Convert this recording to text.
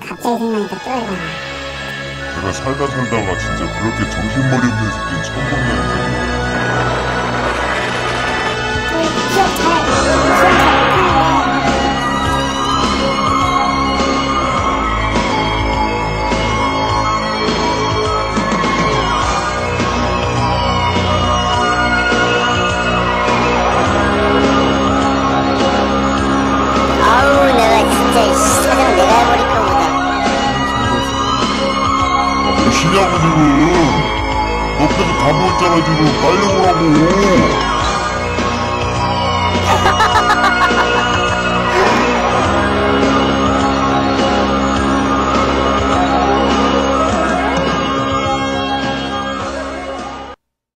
갑자기 생각나니까 또 열받네. 내가 살다 살다가 진짜 그렇게 정신머리 없는 새끼 처음 본다 시냐고 지금. 너 빼서 다 먹었잖아 지금. 빨리 오라고.